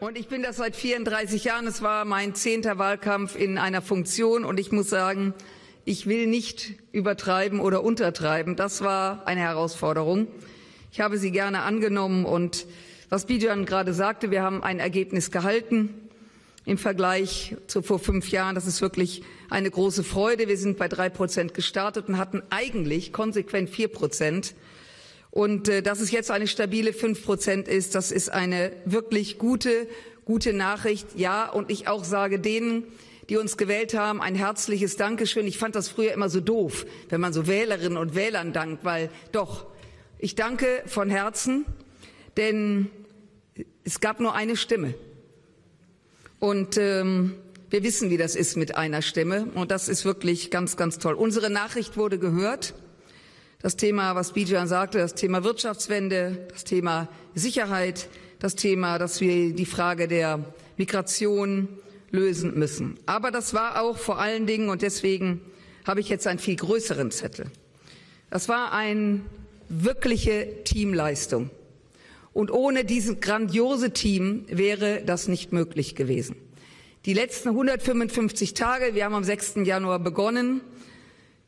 Und ich bin das seit 34 Jahren. Es war mein zehnter Wahlkampf in einer Funktion. Und ich muss sagen, ich will nicht übertreiben oder untertreiben. Das war eine Herausforderung. Ich habe sie gerne angenommen. Und was Bijan gerade sagte, wir haben ein Ergebnis gehalten im Vergleich zu vor fünf Jahren. Das ist wirklich eine große Freude. Wir sind bei drei Prozent gestartet und hatten eigentlich konsequent vier Prozent. Und äh, dass es jetzt eine stabile fünf Prozent ist, das ist eine wirklich gute, gute Nachricht. Ja, und ich auch sage denen, die uns gewählt haben, ein herzliches Dankeschön. Ich fand das früher immer so doof, wenn man so Wählerinnen und Wählern dankt, weil doch, ich danke von Herzen, denn es gab nur eine Stimme. Und ähm, wir wissen, wie das ist mit einer Stimme. Und das ist wirklich ganz, ganz toll. Unsere Nachricht wurde gehört. Das Thema, was Bijan sagte, das Thema Wirtschaftswende, das Thema Sicherheit, das Thema, dass wir die Frage der Migration lösen müssen. Aber das war auch vor allen Dingen, und deswegen habe ich jetzt einen viel größeren Zettel. Das war eine wirkliche Teamleistung. Und ohne dieses grandiose Team wäre das nicht möglich gewesen. Die letzten 155 Tage, wir haben am 6. Januar begonnen,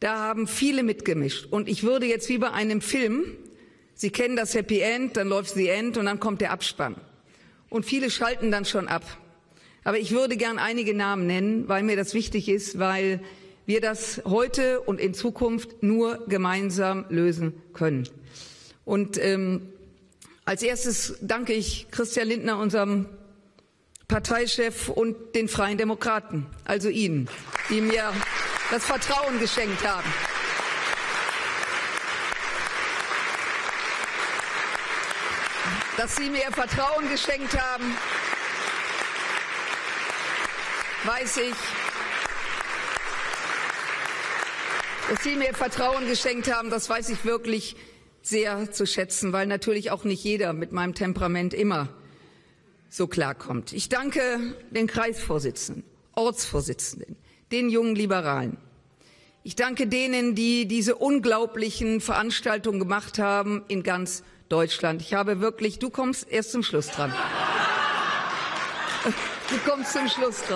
da haben viele mitgemischt. Und ich würde jetzt wie bei einem Film, Sie kennen das Happy End, dann läuft die End und dann kommt der Abspann. Und viele schalten dann schon ab. Aber ich würde gern einige Namen nennen, weil mir das wichtig ist, weil wir das heute und in Zukunft nur gemeinsam lösen können. Und ähm, als erstes danke ich Christian Lindner, unserem Parteichef und den Freien Demokraten, also Ihnen, die mir das Vertrauen geschenkt haben. Dass Sie mir Vertrauen geschenkt haben, weiß ich. Dass Sie mir Vertrauen geschenkt haben, das weiß ich wirklich sehr zu schätzen, weil natürlich auch nicht jeder mit meinem Temperament immer so klarkommt. Ich danke den Kreisvorsitzenden, Ortsvorsitzenden, den jungen Liberalen. Ich danke denen, die diese unglaublichen Veranstaltungen gemacht haben in ganz Deutschland. Ich habe wirklich, du kommst erst zum Schluss dran. Du kommst zum Schluss dran.